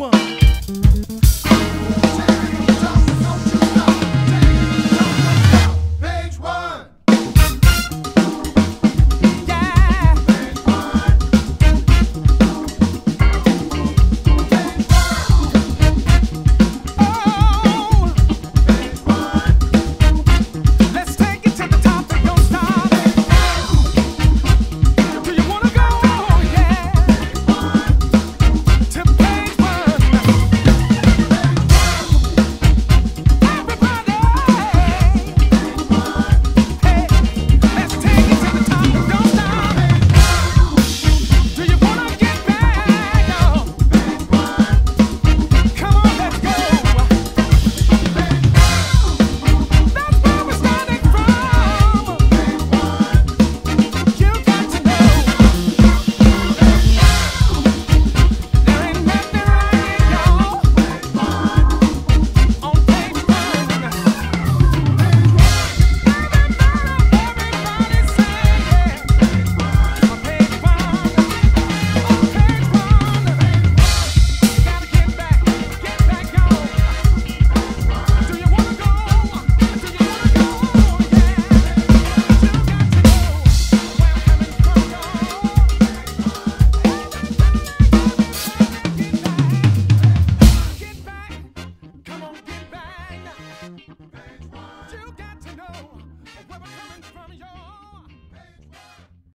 one.